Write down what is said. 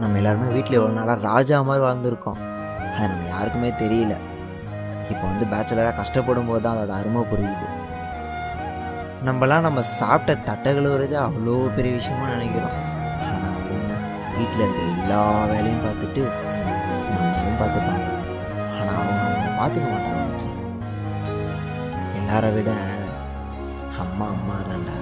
நம்ம எல்லாருமே வீட்டில் எவ்வளோ நாளாக ராஜா மாதிரி வாழ்ந்துருக்கோம். அது நம்ம யாருக்குமே தெரியல. இப்போ வந்து பேச்சுலராக கஷ்டப்படும் போது தான் அதோட அருமை புரியுது. நம்மலாம் நம்ம சாப்பிட்ட தட்டை கழுவுறதே அவ்வளோ பெரிய விஷயமா நினைக்கிறோம். ஆனால் அவங்க வீட்டில் இருக்க எல்லா வேலையும் பார்த்துட்டு நம்மளையும் பார்த்துப்பாங்க. ஆனால் அவங்க அவங்க பார்த்துக்க மாட்டாங்க எல்லாரை விட அம்மா அம்மா தான்டா